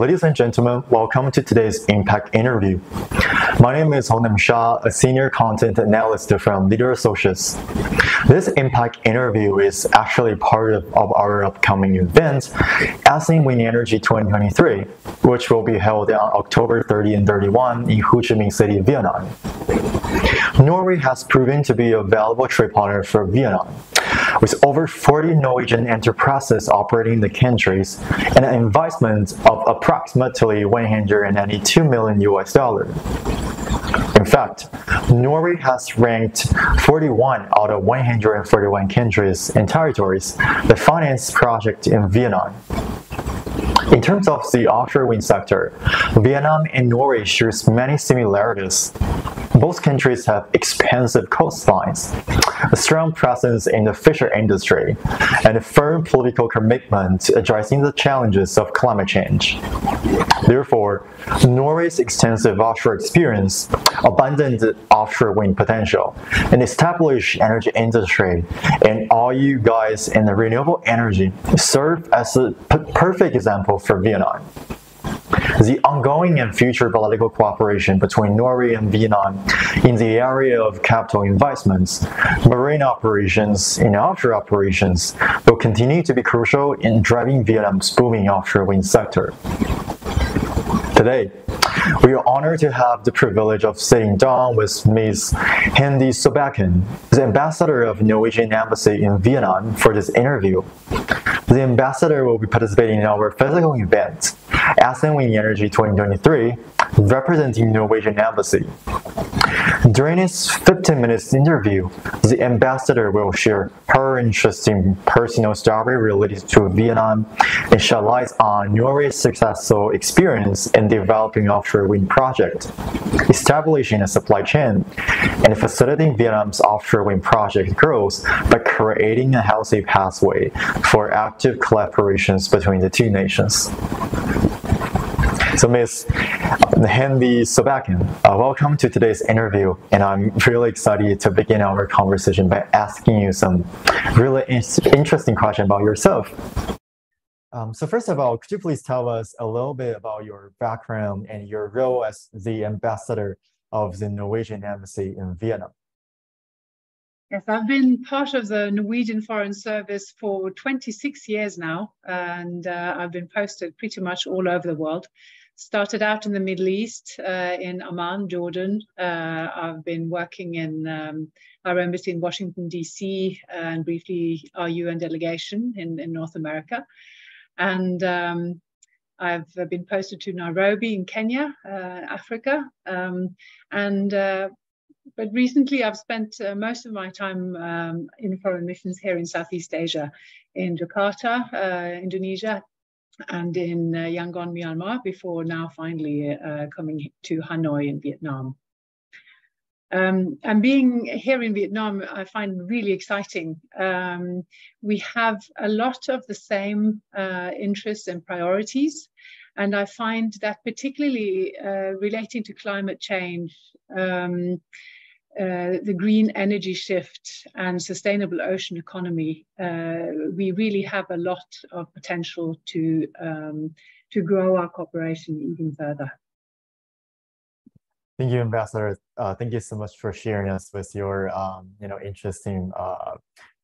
Ladies and gentlemen, welcome to today's Impact interview. My name is Honam Shah, a senior content analyst from Leader Associates. This Impact interview is actually part of, of our upcoming event, ASEAN Wind Energy 2023, which will be held on October 30 and 31 in Ho Chi Minh City, Vietnam. Norway has proven to be a valuable trade partner for Vietnam, with over 40 Norwegian enterprises operating in the countries and an investment of approximately 192 million US dollar. In fact, Norway has ranked 41 out of 141 countries and territories that finance project in Vietnam. In terms of the offshore wind sector, Vietnam and Norway share many similarities. Both countries have expansive coastlines, a strong presence in the fisher industry, and a firm political commitment to addressing the challenges of climate change. Therefore, Norway's extensive offshore experience, abundant offshore wind potential, and established energy industry, and all you guys in the renewable energy serve as a perfect example for Vietnam. The ongoing and future political cooperation between Norway and Vietnam in the area of capital investments, marine operations, and offshore operations will continue to be crucial in driving Vietnam's booming offshore wind sector. Today, we are honored to have the privilege of sitting down with Ms. Hilde Solbakken, the ambassador of Norwegian Embassy in Vietnam, for this interview. The ambassador will be participating in our physical event, ASEAN Wind Energy 2023, representing Norwegian Embassy. During his 15 minutes interview, the ambassador will share her interesting personal story related to Vietnam and shed light on Norway's successful experience in developing offshore wind project, establishing a supply chain, and facilitating Vietnam's offshore wind project growth by creating a healthy pathway for active collaborations between the two nations. So, Ms. Hilde Solbakken, uh, welcome to today's interview. And I'm really excited to begin our conversation by asking you some really in interesting questions about yourself. Um, so first of all, could you please tell us a little bit about your background and your role as the ambassador of the Norwegian Embassy in Vietnam? Yes, I've been part of the Norwegian Foreign Service for 26 years now, and uh, I've been posted pretty much all over the world started out in the Middle East, uh, in Amman, Jordan. Uh, I've been working in um, our embassy in Washington, D.C., and briefly our UN delegation in, in North America. And um, I've been posted to Nairobi in Kenya, uh, Africa. Um, and uh, but recently I've spent uh, most of my time um, in foreign missions here in Southeast Asia, in Jakarta, uh, Indonesia, and in uh, Yangon, Myanmar, before now finally uh, coming to Hanoi in Vietnam. Um, and being here in Vietnam, I find really exciting. Um, we have a lot of the same uh, interests and priorities. And I find that particularly uh, relating to climate change, um, uh, the green energy shift and sustainable ocean economy, uh, we really have a lot of potential to um, to grow our cooperation even further. Thank you, Ambassador. Uh, thank you so much for sharing us with your um, you know interesting uh,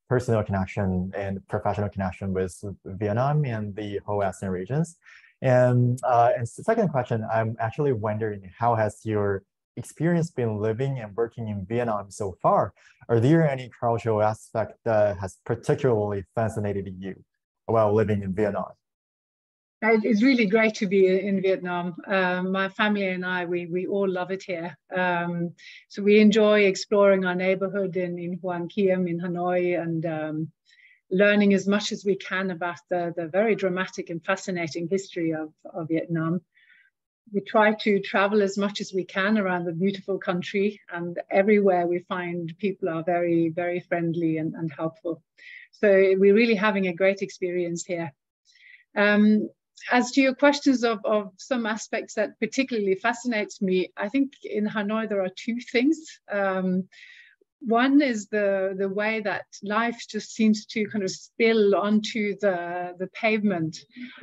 personal connection and professional connection with Vietnam and the whole ASEAN regions. And uh, and second question, I'm actually wondering how has your experience been living and working in Vietnam so far? Are there any cultural aspect that has particularly fascinated you while living in Vietnam? It's really great to be in Vietnam. Um, my family and I, we, we all love it here. Um, so we enjoy exploring our neighborhood in, in Hoan Kiem in Hanoi and um, learning as much as we can about the, the very dramatic and fascinating history of, of Vietnam we try to travel as much as we can around the beautiful country and everywhere we find people are very very friendly and, and helpful. So we're really having a great experience here. Um, as to your questions of, of some aspects that particularly fascinates me i think in hanoi there are two things. Um, one is the the way that life just seems to kind of spill onto the the pavement,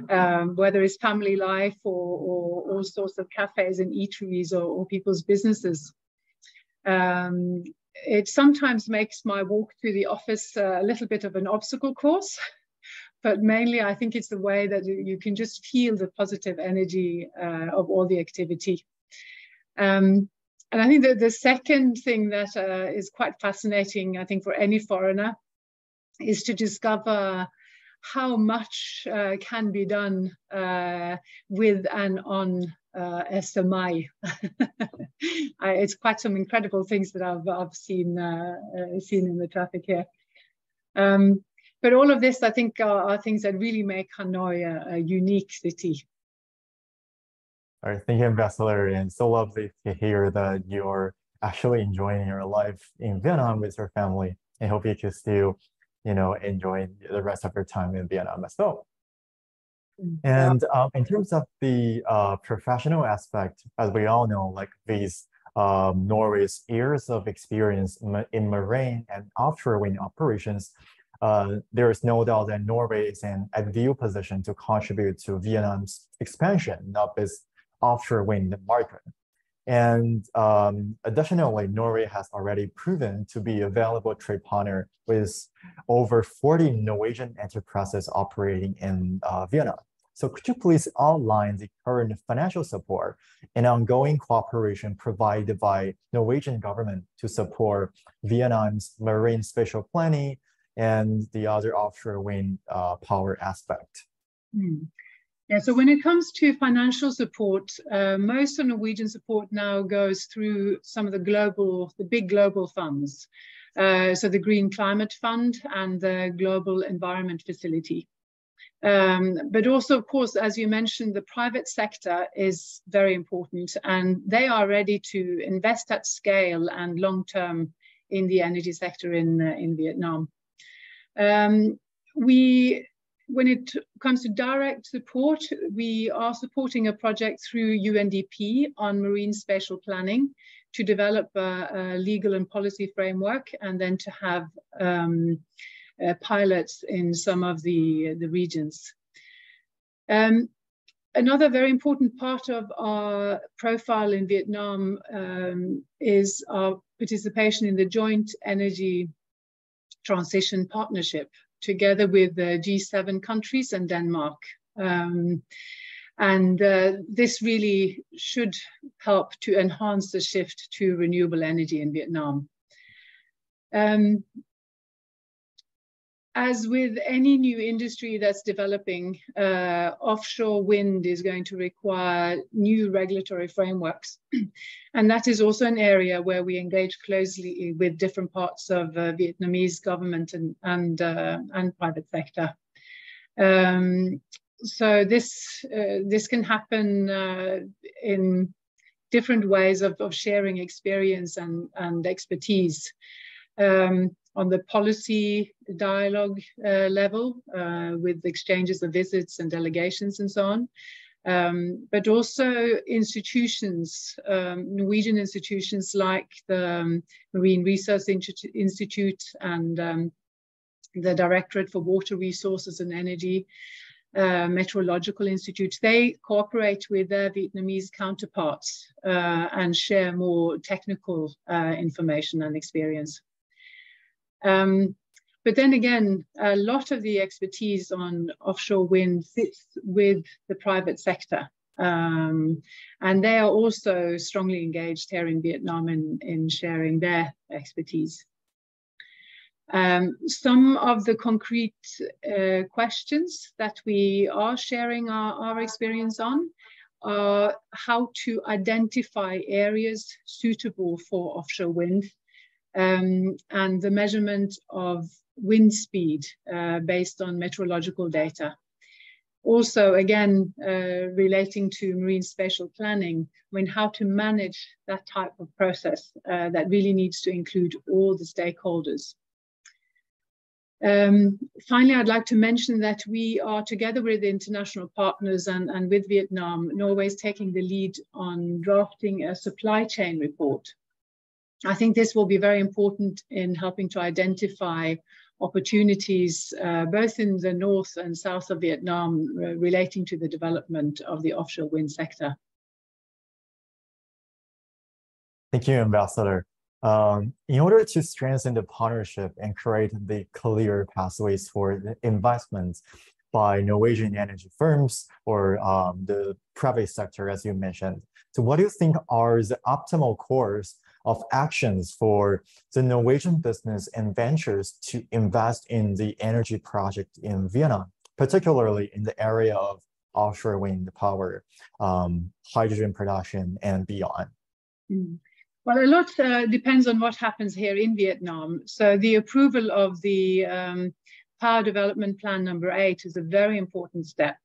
um, whether it's family life or, or all sorts of cafes and eateries or, or people's businesses. Um, it sometimes makes my walk to the office a little bit of an obstacle course. But mainly, I think it's the way that you, you can just feel the positive energy uh, of all the activity. Um, and I think that the second thing that uh, is quite fascinating, I think, for any foreigner, is to discover how much uh, can be done uh, with and on uh, SMI. it's quite some incredible things that I've, I've seen uh, uh, seen in the traffic here. Um, but all of this, I think, are, are, things that really make Hanoi a, a unique city. All right, thank you, Ambassador. And so lovely to hear that you're actually enjoying your life in Vietnam with your family. I hope you can still, you know, enjoy the rest of your time in Vietnam as well. Mm, and um, in terms of the uh, professional aspect, as we all know, like these um, Norway's years of experience in marine and offshore wind operations, uh, there is no doubt that Norway is in ideal position to contribute to Vietnam's expansion of its offshore wind market. And um, additionally, Norway has already proven to be a valuable trade partner with over 40 Norwegian enterprises operating in uh, Vietnam. So could you please outline the current financial support and ongoing cooperation provided by Norwegian government to support Vietnam's marine spatial planning and the other offshore wind uh, power aspect? Mm. Yeah, so when it comes to financial support, uh, most of Norwegian support now goes through some of the global, the big global funds. Uh, so the Green Climate Fund and the Global Environment Facility. Um, but also, of course, as you mentioned, the private sector is very important and they are ready to invest at scale and long term in the energy sector in, uh, in Vietnam. Um, we when it comes to direct support, we are supporting a project through UNDP on marine spatial planning to develop a, a legal and policy framework and then to have um, uh, pilots in some of the, the regions. Um, another very important part of our profile in Vietnam um, is our participation in the Just Energy Transition Partnership, together with the G7 countries and Denmark. Um, and uh, this really should help to enhance the shift to renewable energy in Vietnam. Um, as with any new industry that's developing, uh, offshore wind is going to require new regulatory frameworks. and that is also an area where we engage closely with different parts of uh, Vietnamese government and, and, uh, and private sector. Um, so this, uh, this can happen uh, in different ways of, of sharing experience and, and expertise. Um, on the policy dialogue uh, level uh, with exchanges of visits and delegations and so on. Um, but also institutions, um, Norwegian institutions like the um, Marine Research Institute and um, the Directorate for Water Resources and Energy, uh, Meteorological Institute, they cooperate with their Vietnamese counterparts uh, and share more technical uh, information and experience. Um, but then again, a lot of the expertise on offshore wind sits with the private sector. Um, and they are also strongly engaged here in Vietnam in, in sharing their expertise. Um, some of the concrete uh, questions that we are sharing our, our experience on are how to identify areas suitable for offshore wind um, and the measurement of wind speed uh, based on meteorological data. Also, again, uh, relating to marine spatial planning, when how to manage that type of process uh, that really needs to include all the stakeholders. Um, finally, I'd like to mention that we are together with international partners and, and with Vietnam, Norway is taking the lead on drafting a supply chain report I think this will be very important in helping to identify opportunities uh, both in the north and south of Vietnam relating to the development of the offshore wind sector. Thank you, Ambassador. Um, in order to strengthen the partnership and create the clear pathways for investments by Norwegian energy firms or um, the private sector, as you mentioned. So what do you think are the optimal course of actions for the Norwegian business and ventures to invest in the energy project in Vietnam, particularly in the area of offshore wind power, um, hydrogen production, and beyond? Mm. Well, a lot uh, depends on what happens here in Vietnam. So the approval of the um, Power Development Plan number eight is a very important step.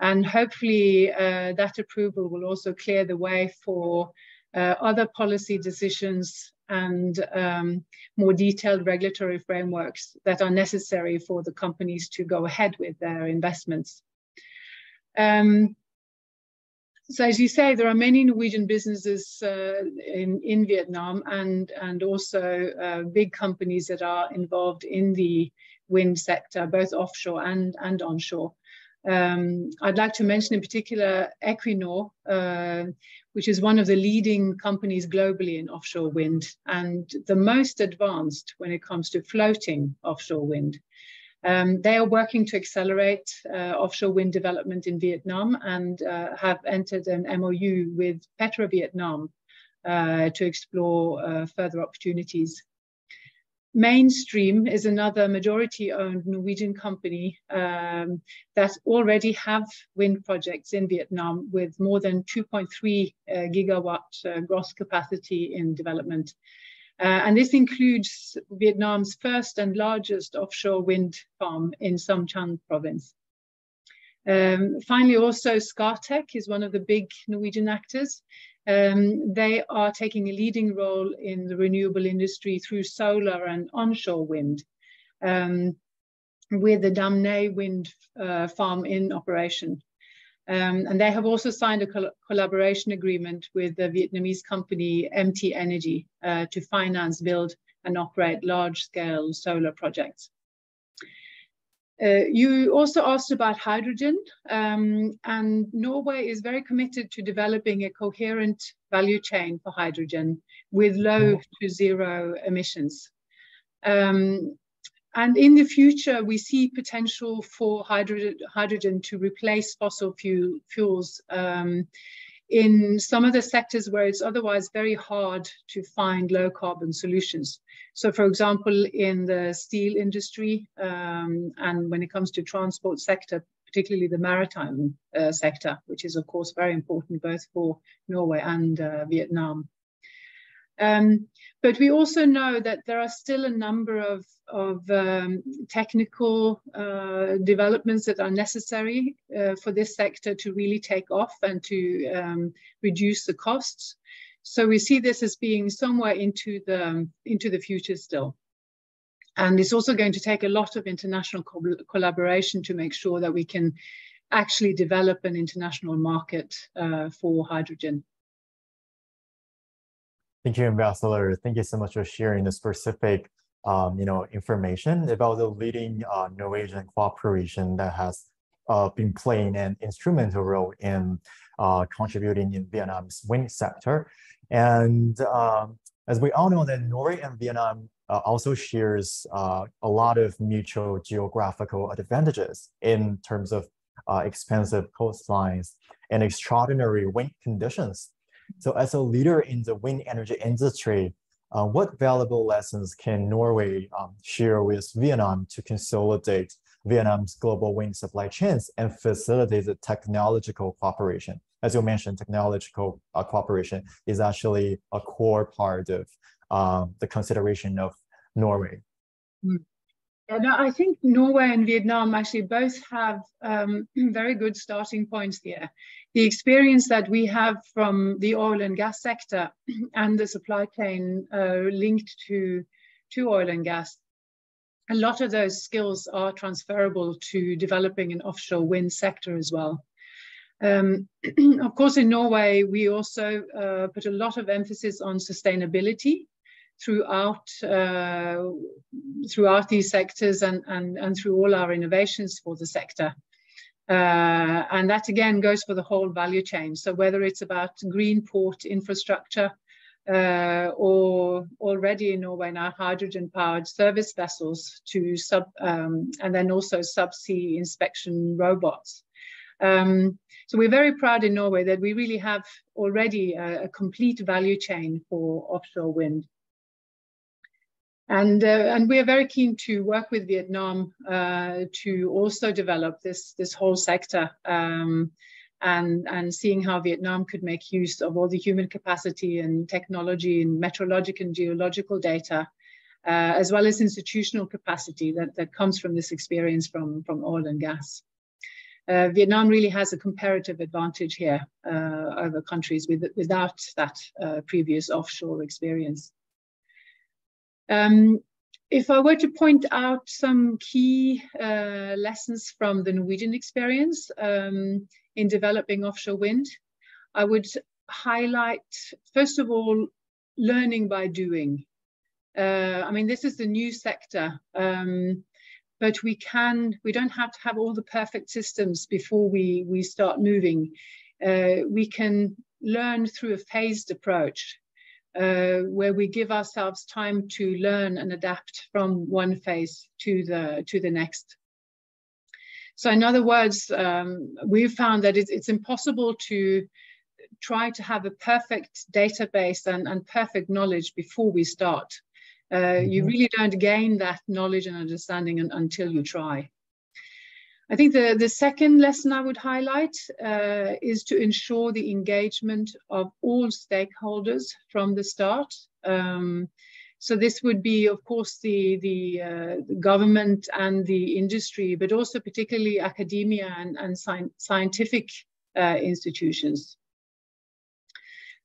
And hopefully uh, that approval will also clear the way for uh, other policy decisions and um, more detailed regulatory frameworks that are necessary for the companies to go ahead with their investments. Um, so as you say, there are many Norwegian businesses uh, in, in Vietnam and, and also uh, big companies that are involved in the wind sector, both offshore and, and onshore. Um, I'd like to mention in particular Equinor, uh, which is one of the leading companies globally in offshore wind and the most advanced when it comes to floating offshore wind. Um, they are working to accelerate uh, offshore wind development in Vietnam and uh, have entered an MOU with Petro Vietnam uh, to explore uh, further opportunities. Mainstream is another majority-owned Norwegian company um, that already have wind projects in Vietnam with more than 2.3 uh, gigawatt uh, gross capacity in development. Uh, and this includes Vietnam's first and largest offshore wind farm in Soc Trang province. Um, finally, also Scatec is one of the big Norwegian actors. Um, they are taking a leading role in the renewable industry through solar and onshore wind, um, with the Dam Nai wind uh, farm in operation. Um, and they have also signed a col collaboration agreement with the Vietnamese company MT Energy uh, to finance, build, and operate large-scale solar projects. Uh, you also asked about hydrogen, um, and Norway is very committed to developing a coherent value chain for hydrogen with low to zero emissions. Um, and in the future, we see potential for hydrogen, hydrogen to replace fossil fuel, fuels um, in some of the sectors where it's otherwise very hard to find low carbon solutions. So for example, in the steel industry um, and when it comes to transport sector, particularly the maritime uh, sector, which is of course very important both for Norway and uh, Vietnam. Um, but we also know that there are still a number of, of um, technical uh, developments that are necessary uh, for this sector to really take off and to um, reduce the costs. So we see this as being somewhere into the, into the future still. And it's also going to take a lot of international co collaboration to make sure that we can actually develop an international market uh, for hydrogen. Thank you, Ambassador. Thank you so much for sharing the specific um, you know, information about the leading uh, Norwegian cooperation that has uh, been playing an instrumental role in uh, contributing in Vietnam's wind sector. And um, as we all know that Norway and Vietnam uh, also shares uh, a lot of mutual geographical advantages in terms of uh, expensive coastlines and extraordinary wind conditions. So as a leader in the wind energy industry, uh, what valuable lessons can Norway um, share with Vietnam to consolidate Vietnam's global wind supply chains and facilitate the technological cooperation? As you mentioned, technological uh, cooperation is actually a core part of um, the consideration of Norway. Mm. Yeah, I think Norway and Vietnam actually both have um, very good starting points here. The experience that we have from the oil and gas sector and the supply chain uh, linked to, to oil and gas, a lot of those skills are transferable to developing an offshore wind sector as well. Um, of course, in Norway, we also uh, put a lot of emphasis on sustainability throughout uh, throughout these sectors and, and, and through all our innovations for the sector. Uh, and that again goes for the whole value chain. So whether it's about green port infrastructure uh, or already in Norway now hydrogen powered service vessels to sub um, and then also subsea inspection robots. Um, so we're very proud in Norway that we really have already a, a complete value chain for offshore wind. And, uh, and we are very keen to work with Vietnam uh, to also develop this, this whole sector um, and, and seeing how Vietnam could make use of all the human capacity and technology and meteorological and geological data, uh, as well as institutional capacity that, that comes from this experience from, from oil and gas. Uh, Vietnam really has a comparative advantage here uh, over countries with, without that uh, previous offshore experience. Um, if I were to point out some key uh, lessons from the Norwegian experience um, in developing offshore wind, I would highlight, first of all, learning by doing. Uh, I mean, this is the new sector, um, but we can, we don't have to have all the perfect systems before we, we start moving. Uh, we can learn through a phased approach uh, where we give ourselves time to learn and adapt from one phase to the to the next. So in other words, um, we've found that it's, it's, impossible to try to have a perfect database and, and perfect knowledge before we start. Uh, mm -hmm. You mm-hmm. really don't gain that knowledge and understanding until you try. I think the, the second lesson I would highlight uh, is to ensure the engagement of all stakeholders from the start. Um, so this would be, of course, the, the, uh, the, government and the industry, but also particularly academia and, and sci scientific uh, institutions.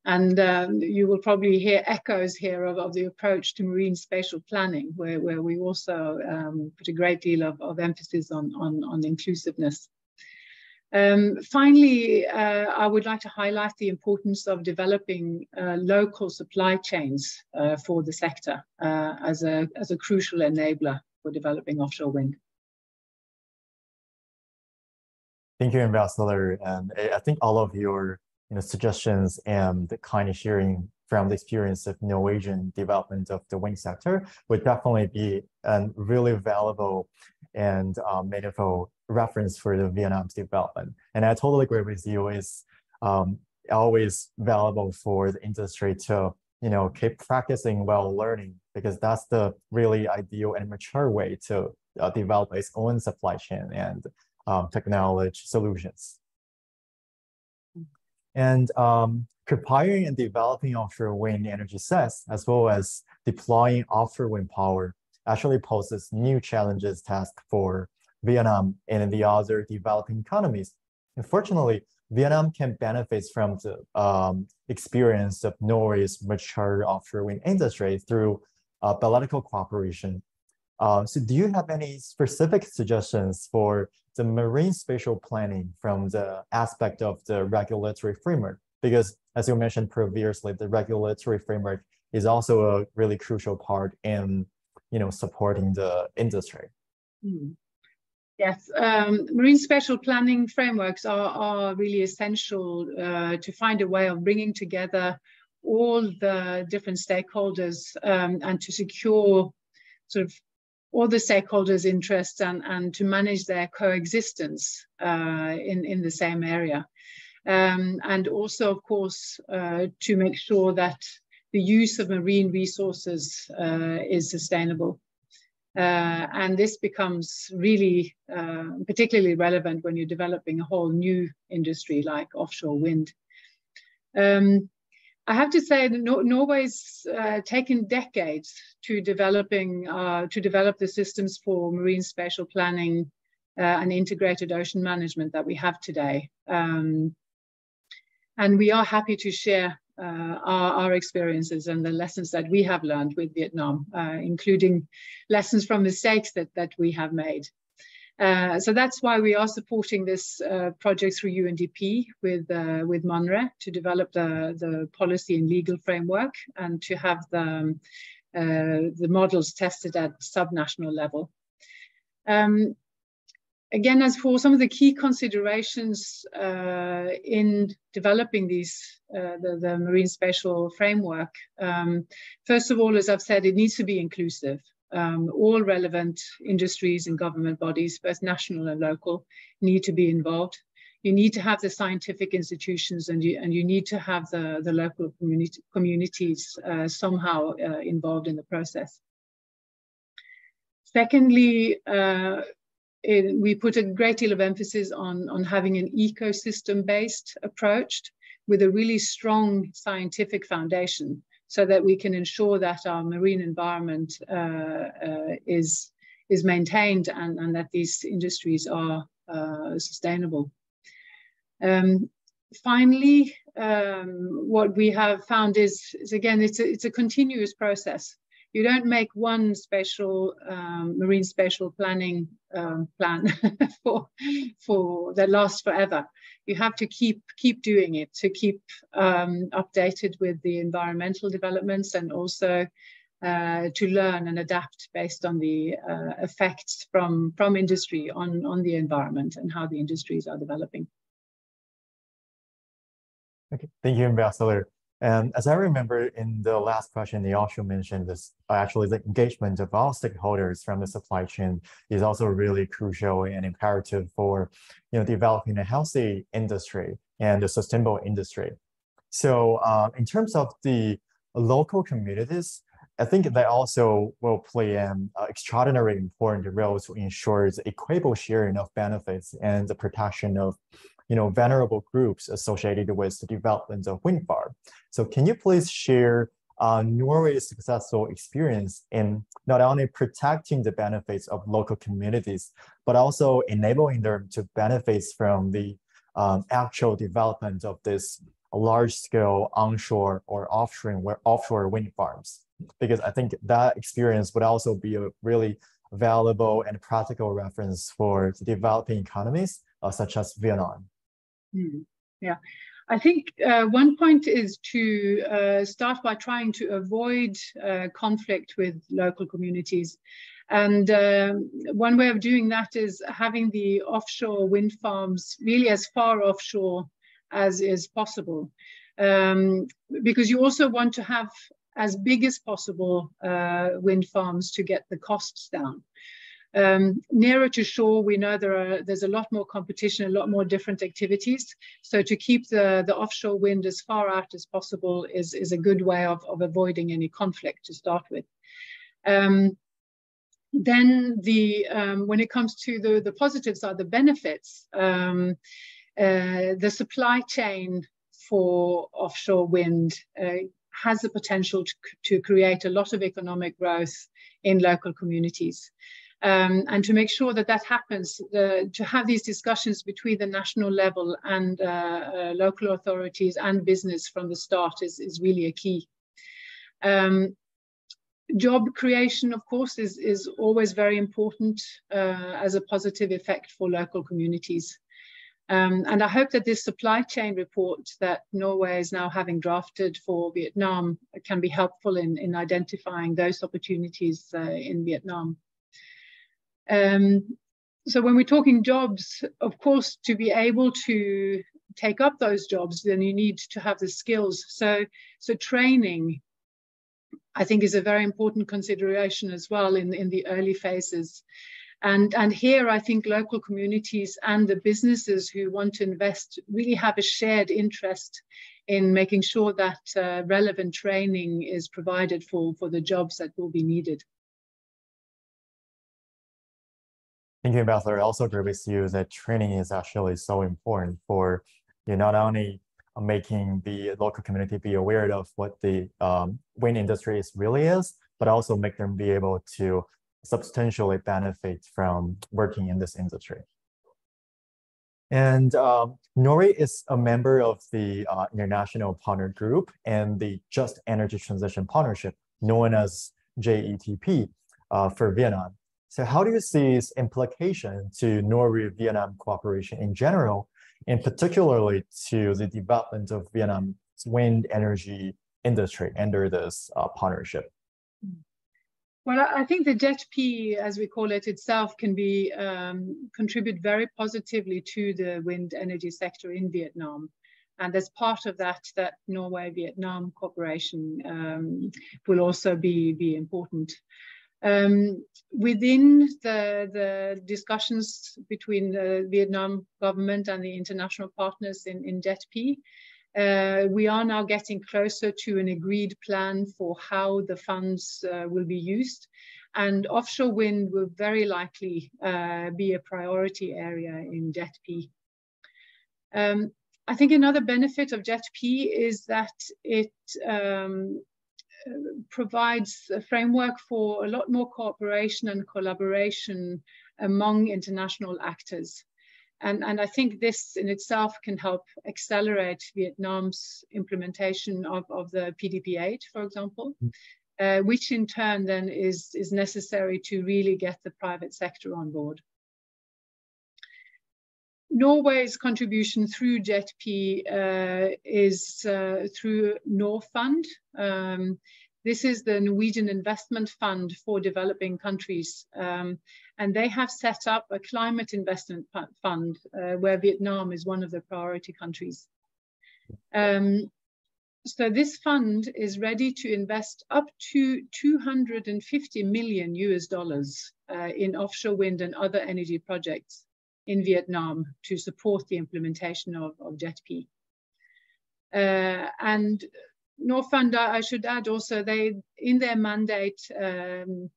And um, you will probably hear echoes here of, of, the approach to marine spatial planning, where, where we also um, put a great deal of, of emphasis on, on, on inclusiveness. Um, finally, uh, I would like to highlight the importance of developing uh, local supply chains uh, for the sector uh, as, a, as a crucial enabler for developing offshore wind. Thank you, Ambassador. And I think all of your you know, suggestions and the kind of sharing from the experience of Norwegian development of the wind sector would definitely be a really valuable and um, meaningful reference for the Vietnam's development. And I totally agree with you. It's um, always valuable for the industry to you know keep practicing while learning because that's the really ideal and mature way to uh, develop its own supply chain and um, technology solutions. And um, preparing and developing offshore wind energy sets, as well as deploying offshore wind power, actually poses new challenges task for Vietnam and the other developing economies. Unfortunately, Vietnam can benefit from the um, experience of Norway's mature offshore wind industry through uh, bilateral cooperation. Uh, so do you have any specific suggestions for the marine spatial planning from the aspect of the regulatory framework. Because as you mentioned previously, the regulatory framework is also a really crucial part in you know, supporting the industry. Mm. Yes, um, marine spatial planning frameworks are, are really essential uh, to find a way of bringing together all the different stakeholders um, and to secure sort of all the stakeholders' interests and, and to manage their coexistence uh, in, in the same area. Um, and also, of course, uh, to make sure that the use of marine resources uh, is sustainable. Uh, and this becomes really uh, particularly relevant when you're developing a whole new industry like offshore wind. Um, I have to say that Norway's uh, taken decades to developing uh, to develop the systems for marine spatial planning uh, and integrated ocean management that we have today. Um, and we are happy to share uh, our, our, experiences and the lessons that we have learned with Vietnam, uh, including lessons from mistakes that, that we have made. Uh, so that's why we are supporting this uh, project through UNDP with uh, with MONRE to develop the, the policy and legal framework and to have the, um, uh, the models tested at subnational level. Um, again, as for some of the key considerations uh, in developing these, the, the, marine spatial framework, um, first of all, as I've said, it needs to be inclusive. Um, all relevant industries and government bodies, both national and local, need to be involved. You need to have the scientific institutions and you, and you need to have the, the local community, communities uh, somehow uh, involved in the process. Secondly, uh, it, we put a great deal of emphasis on, on having an ecosystem-based approach with a really strong scientific foundation so that we can ensure that our marine environment uh, uh, is, is maintained and, and that these industries are uh, sustainable. Um, finally, um, what we have found is, is again, it's a, it's a continuous process you don't make one special um, marine spatial planning um, plan for for that lasts forever. You have to keep keep doing it to keep um, updated with the environmental developments and also uh, to learn and adapt based on the uh, effects from from industry on on the environment and how the industries are developing. Okay, thank you, Ambassador. And as I remember in the last question, they also mentioned this, actually the engagement of all stakeholders from the supply chain is also really crucial and imperative for you know, developing a healthy industry and a sustainable industry. So uh, in terms of the local communities, I think they also will play an uh, extraordinarily important role to ensure the equitable sharing of benefits and the protection of you know, vulnerable groups associated with the development of wind farm. So can you please share uh, Norway's successful experience in not only protecting the benefits of local communities, but also enabling them to benefit from the um, actual development of this large-scale onshore or offshore, offshore wind farms? Because I think that experience would also be a really valuable and practical reference for developing economies, uh, such as Vietnam. Mm, yeah. I think uh, one point is to uh, start by trying to avoid uh, conflict with local communities. And um, one way of doing that is having the offshore wind farms really as far offshore as is possible. Um, because you also want to have as big as possible uh, wind farms to get the costs down. Um, nearer to shore, we know there are there's a lot more competition, a lot more different activities. So to keep the, the offshore wind as far out as possible is, is a good way of, of avoiding any conflict to start with. Um, then the um, when it comes to the, the positives are the benefits. Um, uh, the supply chain for offshore wind uh, has the potential to, to create a lot of economic growth in local communities um, and to make sure that that happens, to have these discussions between the national level and uh, uh, local authorities and business from the start is, is really a key. Um, job creation, of course, is, is always very important uh, as a positive effect for local communities. Um, and I hope that this supply chain report that Norway is now having drafted for Vietnam can be helpful in, in identifying those opportunities uh, in Vietnam. Um, so when we're talking jobs, of course, to be able to take up those jobs, then you need to have the skills. So, so training, I think, is a very important consideration as well in, in the early phases. And, and here, I think local communities and the businesses who want to invest really have a shared interest in making sure that uh, relevant training is provided for, for the jobs that will be needed. Thinking about that, I also agree with you that training is actually so important for you know, not only making the local community be aware of what the um, wind industry is really is, but also make them be able to substantially benefit from working in this industry. And um, Norway is a member of the uh, International Partner Group and the Just Energy Transition Partnership, known as JETP uh, for Vietnam. So how do you see its implication to Norway-Vietnam cooperation in general, and particularly to the development of Vietnam's wind energy industry under this uh, partnership? Well, I think the JETP, as we call it itself, can be um, contribute very positively to the wind energy sector in Vietnam. And as part of that, that Norway-Vietnam cooperation um, will also be, be important. Um, within the, the discussions between the Vietnam government and the international partners in, in JETP, uh, we are now getting closer to an agreed plan for how the funds uh, will be used. And offshore wind will very likely uh, be a priority area in JETP. Um, I think another benefit of JETP is that it um, provides a framework for a lot more cooperation and collaboration among international actors. And, and I think this in itself can help accelerate Vietnam's implementation of, of the PDP-8, for example, mm. uh, which in turn then is, is necessary to really get the private sector on board. Norway's contribution through JETP uh, is uh, through Norfund. Um, this is the Norwegian Investment Fund for developing countries. Um, and they have set up a climate investment fund uh, where Vietnam is one of the priority countries. Um, so this fund is ready to invest up to 250 million US dollars uh, in offshore wind and other energy projects in Vietnam to support the implementation of, of JETP. Uh, and Norfund, I should add also, they in their mandate, um,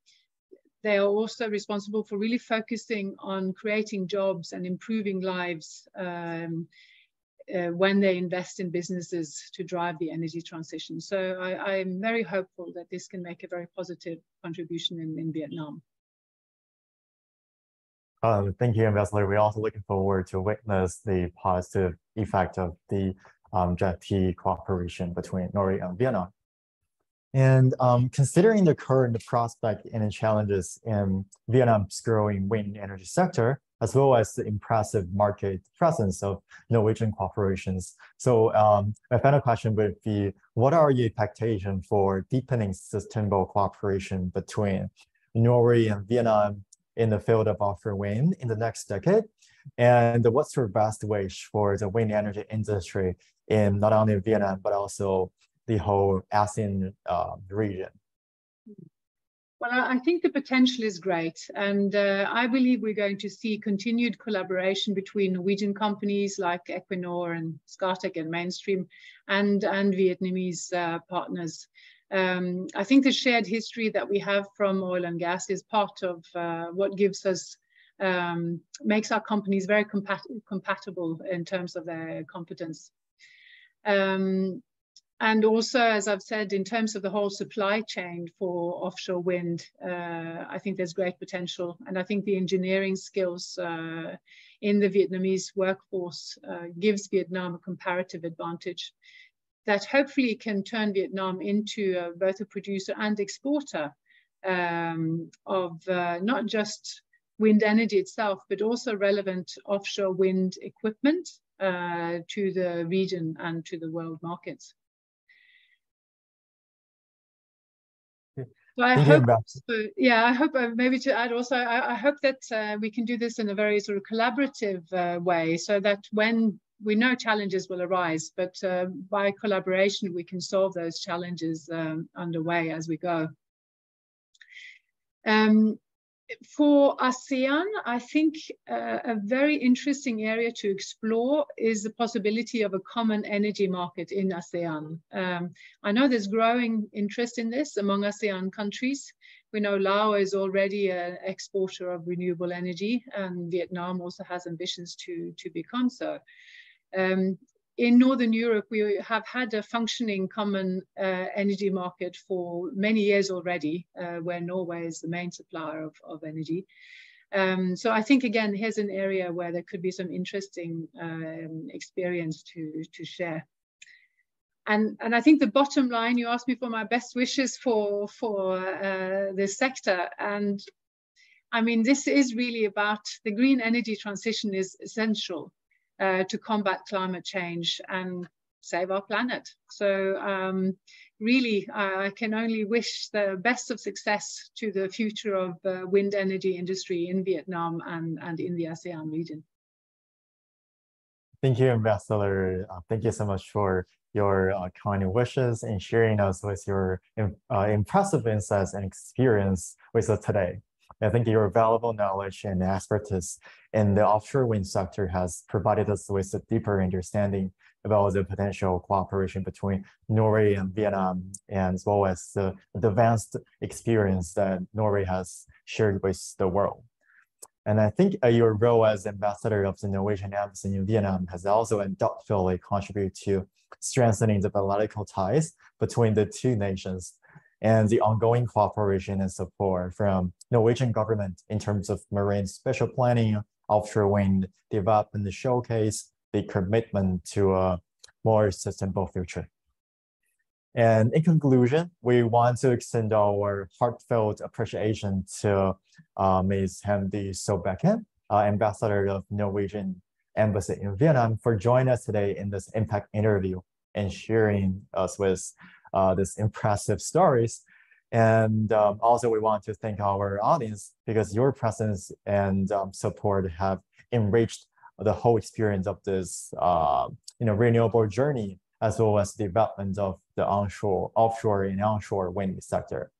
they are also responsible for really focusing on creating jobs and improving lives um, uh, when they invest in businesses to drive the energy transition. So I, am very hopeful that this can make a very positive contribution in, in Vietnam. Um, thank you, Ambassador. We're also looking forward to witness the positive effect of the um, cooperation between Norway and Vietnam. And um, considering the current prospect and challenges in Vietnam's growing wind energy sector, as well as the impressive market presence of Norwegian corporations. So um, my final question would be, what are your expectations for deepening sustainable cooperation between Norway and Vietnam in the field of offshore wind in the next decade? And what's your best wish for the wind energy industry in not only Vietnam, but also the whole ASEAN uh, region? Well, I think the potential is great. And uh, I believe we're going to see continued collaboration between Norwegian companies like Equinor and Scatec and Mainstream and, and Vietnamese uh, partners. Um, I think the shared history that we have from oil and gas is part of uh, what gives us um, makes our companies very compat compatible in terms of their competence. Um, and also, as I've said, in terms of the whole supply chain for offshore wind, uh, I think there's great potential. And I think the engineering skills uh, in the Vietnamese workforce uh, gives Vietnam a comparative advantage that hopefully can turn Vietnam into both a producer and exporter um, of uh, not just wind energy itself, but also relevant offshore wind equipment uh, to the region and to the world markets. So I hope, so, yeah, I hope uh, maybe to add also, I, I hope that uh, we can do this in a very sort of collaborative uh, way so that when we know challenges will arise, but uh, by collaboration, we can solve those challenges um, underway as we go. Um, for ASEAN, I think uh, a very interesting area to explore is the possibility of a common energy market in ASEAN. Um, I know there's growing interest in this among ASEAN countries. We know Laos is already an exporter of renewable energy and Vietnam also has ambitions to, to become so. Um, in Northern Europe, we have had a functioning common uh, energy market for many years already, uh, where Norway is the main supplier of, of energy. Um, so I think, again, here's an area where there could be some interesting um, experience to, to share. And, and I think the bottom line, you asked me for my best wishes for, for uh, the sector. And I mean, this is really about the green energy transition is essential uh, to combat climate change and save our planet. So um, really, I can only wish the best of success to the future of the wind energy industry in Vietnam and, and in the ASEAN region. Thank you, Ambassador. Uh, thank you so much for your uh, kind wishes and sharing us with your uh, impressive insights and experience with us today. I think your valuable knowledge and expertise in the offshore wind sector has provided us with a deeper understanding about the potential cooperation between Norway and Vietnam, and as well as the advanced experience that Norway has shared with the world. And I think uh, your role as ambassador of the Norwegian embassy in Vietnam has also undoubtedly contributed to strengthening the political ties between the two nations and the ongoing cooperation and support from Norwegian government in terms of marine special planning, offshore wind development showcase, the commitment to a more sustainable future. And in conclusion, we want to extend our heartfelt appreciation to uh, Ms. Hilde Solbakken, uh, Ambassador of Norwegian Embassy in Vietnam, for joining us today in this impact interview and sharing us with uh, these impressive stories. And um, also, we want to thank our audience because your presence and um, support have enriched the whole experience of this uh, you know, renewable journey, as well as development of the onshore, offshore and onshore wind sector.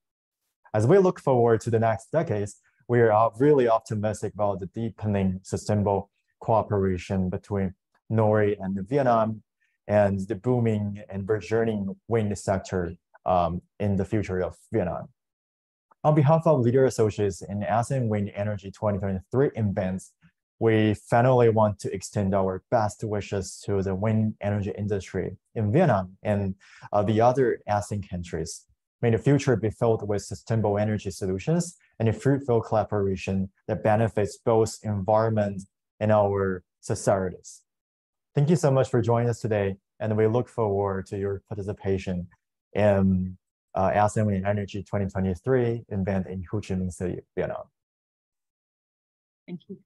As we look forward to the next decades, we are really optimistic about the deepening sustainable cooperation between Norway and Vietnam and the booming and burgeoning wind sector um, in the future of Vietnam. On behalf of Leader Associates in ASEAN Wind Energy 2023 events, we finally want to extend our best wishes to the wind energy industry in Vietnam and uh, the other ASEAN countries. May the future be filled with sustainable energy solutions and a fruitful collaboration that benefits both environment and our societies. Thank you so much for joining us today, and we look forward to your participation in uh, ASEAN Wind Energy 2023 event in Ho Chi Minh City, Vietnam. Thank you.